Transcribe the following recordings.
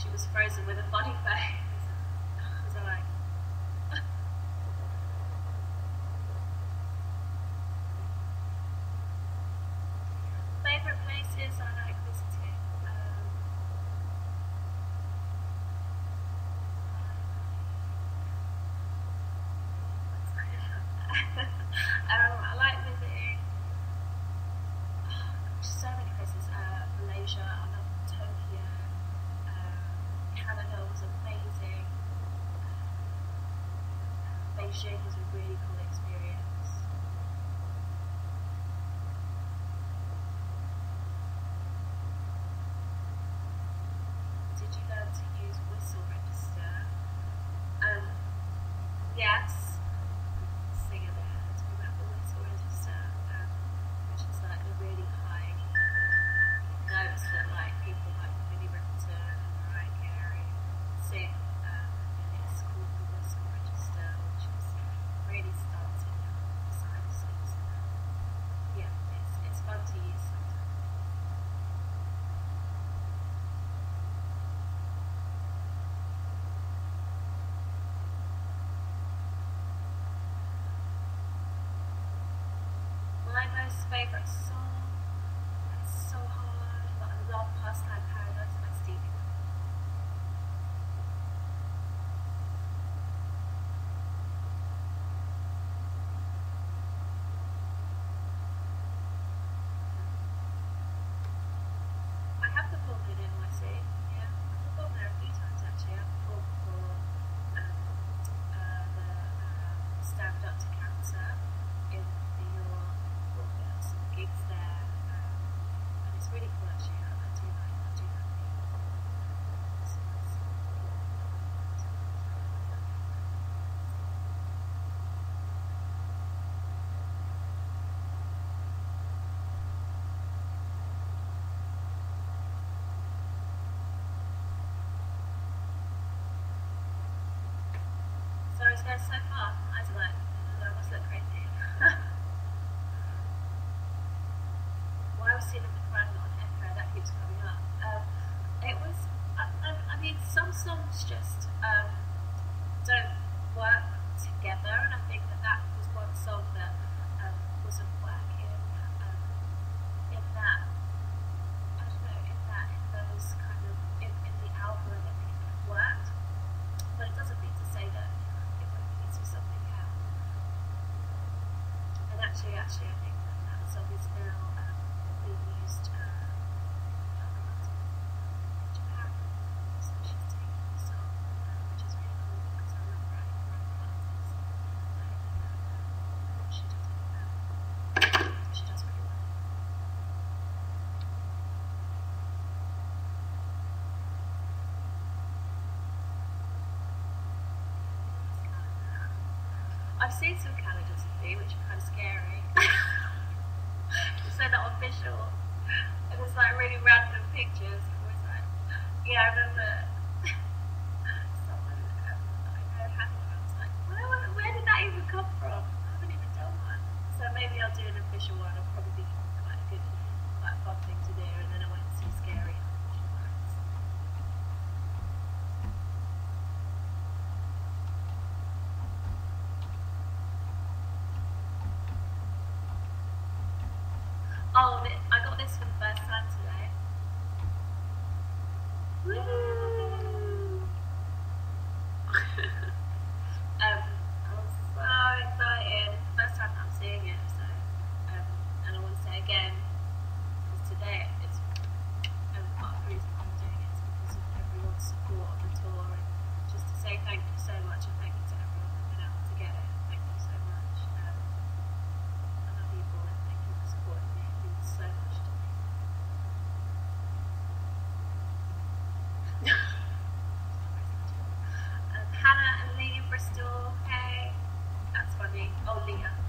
she was frozen with a funny face. I Favorite places like. Um, um, I like visiting. Oh, gosh, so many places. Uh, Malaysia. I love Tokyo. Um, Canada was amazing. Beijing was a really cool experience. Did you learn to use whistle register? Um, yes. Singer there to remember whistle register, um, which is like the really high notes that like people like Minnie Riperton and Mariah Carey sing. Um, and it's called the whistle register, which is really starting out the sinuses. Yeah, it's it's fun to use sometimes. My most favourite song. It's so hard, but I love Pastime Paradise by Stevie. I have performed in NYC. Yeah, I've performed there a few times actually. I've performed for um, uh, the um, Stand Up to Cancer in New York. Performed at some gigs there, um, and it's really cool actually. I, I do like, I do like the. It's, it's, so it's going so far. I was like, "Oh, I must look crazy. Why was Ceiling the Keeps coming up. Um, it was, I, I, mean, some songs just um, don't work together, and I think that that was one song that um, wasn't working um, in that, I don't know, in that, in those kind of, in, in the think it worked. But it doesn't mean to say that it won't something else. And actually, actually, I think that that song is now um, being used uh, around in Japan. So she's taking the song, uh, which is really cool because I love writing for other artists. I think that um, she does it. Um, she does really well. I've seen some calendars of me, which are kind of scary. to say that official. And it's like really random pictures. It was like, yeah, I remember someone um, I know had one. I was like, where, where, did that even come from? I haven't even done one. So maybe I'll do an official one. It'll probably be quite a good, quite a fun thing to do. And then I won't see scary unofficial ones. Oh, th- That's funny. Oh, Leah.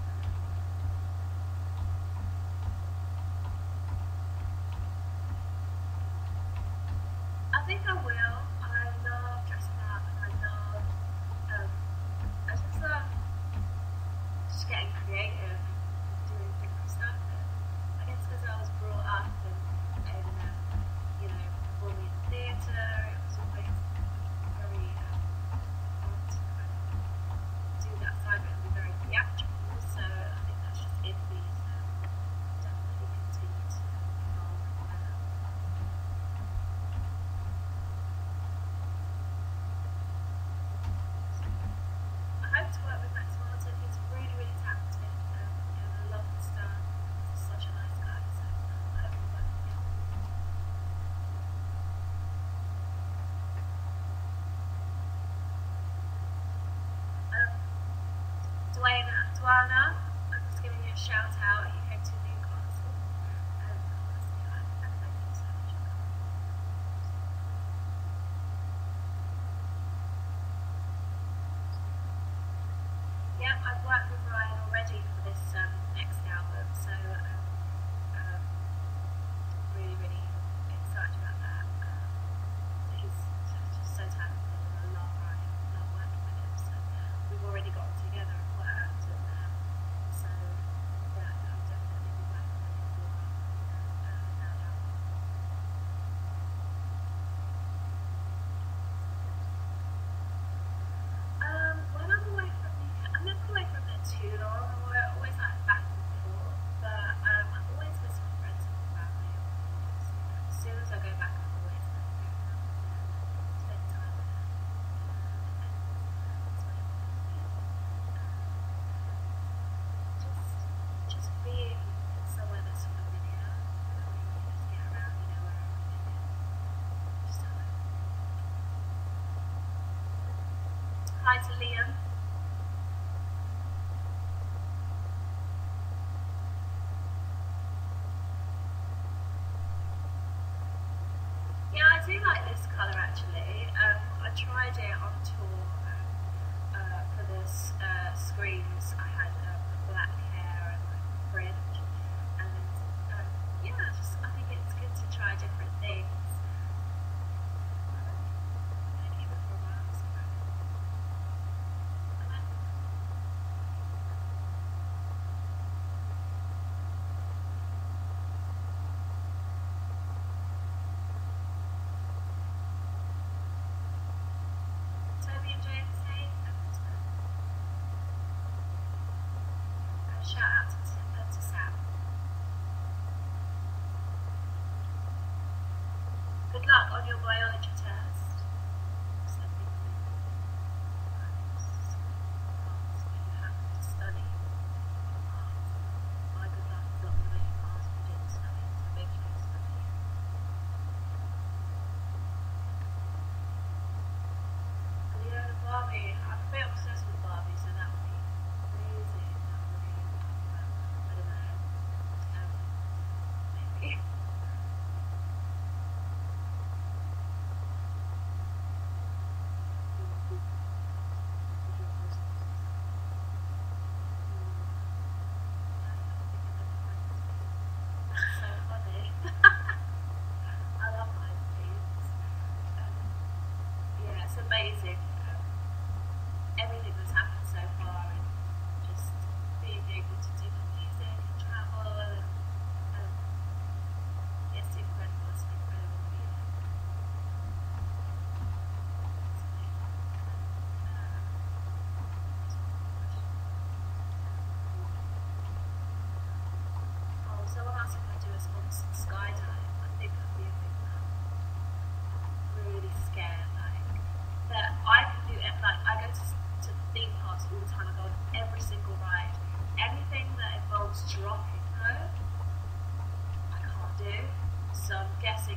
Father, I'm just giving you a shout out. You head to Newcastle. Um, Yep, I've worked with Ryan already for this um, next album, so. Um, Hi to Liam. Audiobiology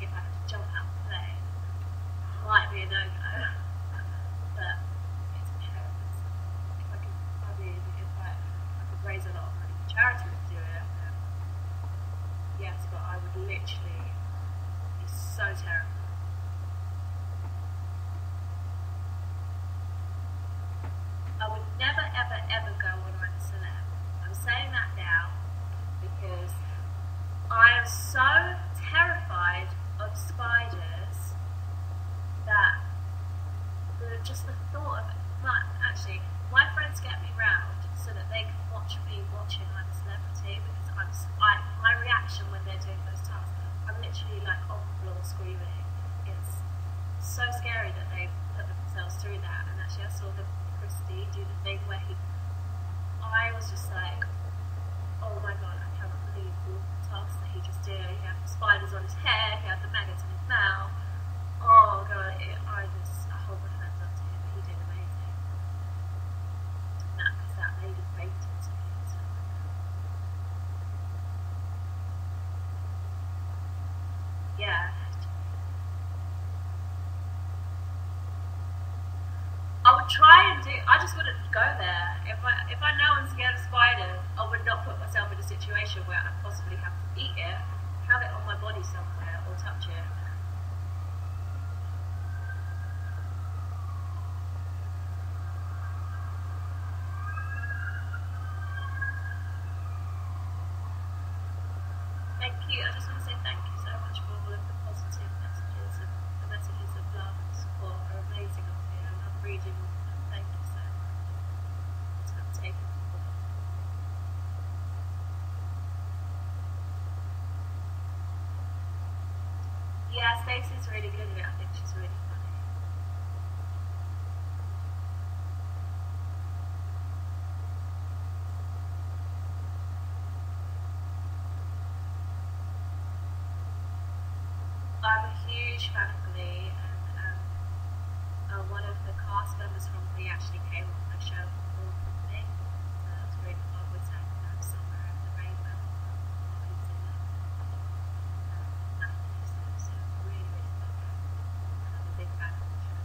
if I had to jump out of plane, might be a no. But. If I could raise a lot of money for charity to do it, yes, but I would literally be so terrified. I would never ever ever go on a. I'm saying that now because I am so terrified spiders that the, just the thought of that actually my friends get me round so that they can watch me watching I'm a celebrity because I'm I, my reaction when they're doing those tasks I'm literally like on the floor screaming. It's so scary that they put themselves through that. And actually I saw the Christie do the thing where he I'll try and do. I just wouldn't go there if I if I know I'm scared of spiders. I would not put myself in a situation where I possibly have to eat it, have it on my body somewhere, or touch it. Thank you. I just want to say thank you so much for all of the positive messages and the messages of love and support are amazing. I reading. Yeah, Stacey's really good at it. I think she's really funny. I'm a huge fan of Glee, and um, uh, one of the cast members from Glee actually came on the show before with me. So that was really fun. We sang um, Somewhere in the Rainbow while he was in London. Um, Matthew, so, so really, really fun. And I'm a big fan of the show.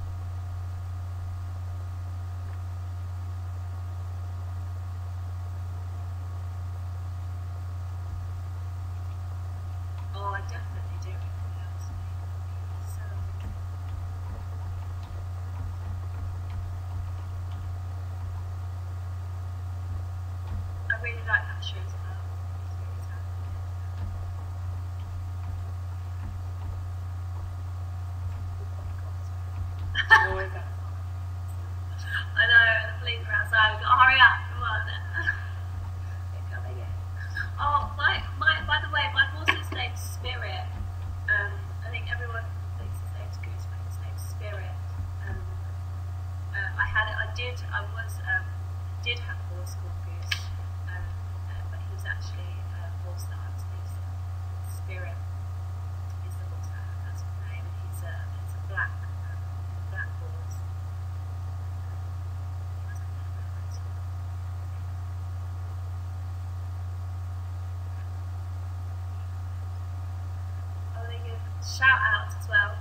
Oh, I definitely do. I really like that show as well. It's really talented. Always outside. I know, the police are outside. We've got to hurry up. Come on. They're coming in. Oh, my, my, by the way, my horse's name's Spirit. Um, I think everyone thinks his name's Goose, but his name's Spirit. Um, uh, I had it, I did, I was, um, did have a horse called Goose, um, uh, but he was actually a horse that I was leasing. Spirit is the horse I have, that's his name, and he's a, he's a black, um, black horse. He was a very nice horse. I want to give shout outs as well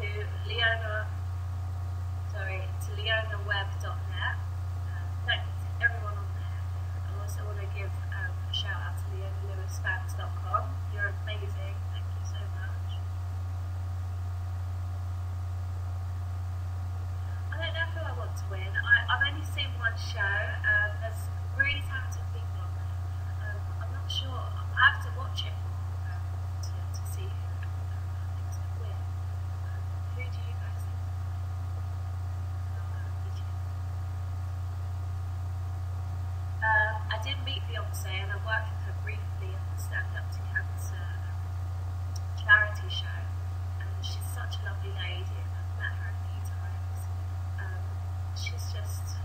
to Leona, sorry, to leonaweb.net. Um, thanks to everyone on there. I also want to give um, a shout out to leonalewisfans.com. You're amazing. Thank you so much. I don't know who I want to win. I, I've only seen one show. Um, there's really talented people on there. Um, I'm not sure. I have to watch it um, to, to see who um, I think's going to win. Um, who do you guys think? I'll go with you. Um, I Beyonce and I worked with her briefly on the Stand Up to Cancer charity show. And she's such a lovely lady and I've met her a few times. Um, she's just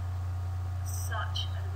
such an